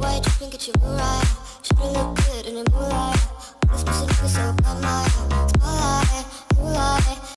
white drip and get your right. Should've looked good in the moonlight. This pussy nigga so bad.